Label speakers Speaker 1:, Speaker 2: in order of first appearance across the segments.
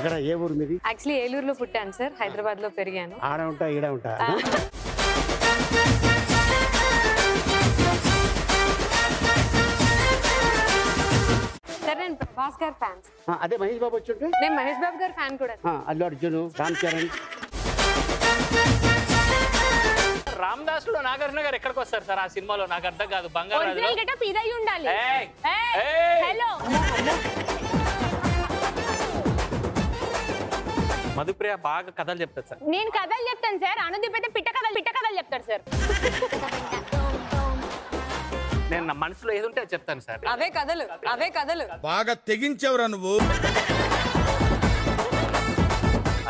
Speaker 1: ఏ ఊరు మీది?
Speaker 2: యాక్చువల్లీ ఏలూరులో పుట్టాను సార్. హైదరాబాద్లో పెరిగాను.
Speaker 1: ఆడ ఉంటా ఈడ ఉంటా.
Speaker 2: ప్రభాస్ గారి ఫ్యాన్స్
Speaker 1: అదే మహేష్ బాబు వచ్చి ఉంటే
Speaker 2: నేను మహేష్ బాబు గారి ఫ్యాన్ కూడా.
Speaker 1: ఆ, అల్లు అర్జున్ రామ్ చరణ్.
Speaker 3: రామ్ దాసుడు నాగార్జున గారు ఎక్కడికి వస్తారు సార్? ఆ సినిమాలో నాకు అర్థం కాదు. బంగారు
Speaker 4: ఉండాలి.
Speaker 3: మధుప్రియ బాగా కథలు చెప్తారు సార్.
Speaker 4: నేను కథలు చెప్తాను సార్. అనుదీప్ అయితే పిట్ట కథలు పిట్ట కథలు చెప్తాడు సార్.
Speaker 3: నేను నా మనసులో ఏది ఉంటే చెప్తాను సార్.
Speaker 2: అవే కథలు అవే కథలు.
Speaker 5: బాగా తెగించావురా నువ్వు?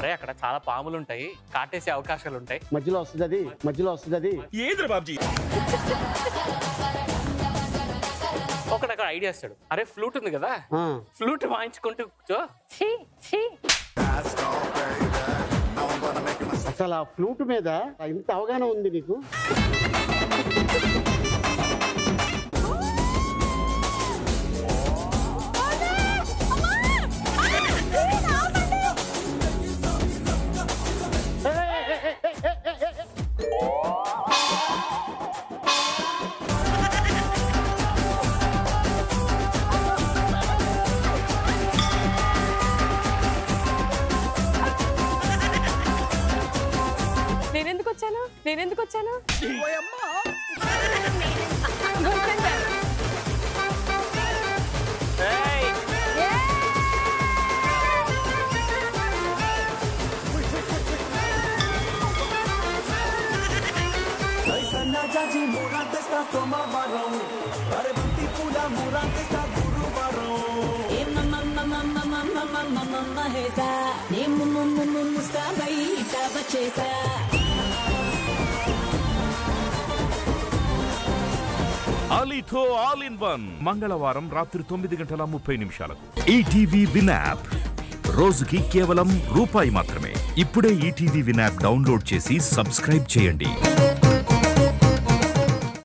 Speaker 3: అరే అక్కడ చాలా పాములు ఉంటాయి. కాటేసే అవకాశాలు ఉంటాయి.
Speaker 1: మధ్యలో వస్తుంది అది మధ్యలో వస్తుంది అది.
Speaker 5: ఏంద్ర బాబ్జీ?
Speaker 3: ఒకడు అక్కడ ఐడియా ఇస్తాడు. అరే ఫ్లూట్ ఉంది కదా. ఫ్లూట్ వాయించుకుంటూ కూర్చో.
Speaker 4: ఛీ ఛీ.
Speaker 1: అసలు ఆ ఫ్లూట్ మీద ఇంత అవగాహన ఉంది నీకు?
Speaker 2: నేనెందుకు వచ్చాను నేనెందుకు వచ్చాను
Speaker 3: ఏయ్!
Speaker 6: ఆలీతో ఆల్ ఇన్ వన్ మంగళవారం రాత్రి తొమ్మిది గంటల ముప్పై నిమిషాలకు. ఈటీవీ విన్ యాప్ రోజుకి కేవలం రూపాయి మాత్రమే. ఇప్పుడే ఈటీవీ విన్ యాప్ డౌన్లోడ్ చేసి సబ్స్క్రైబ్ చేయండి.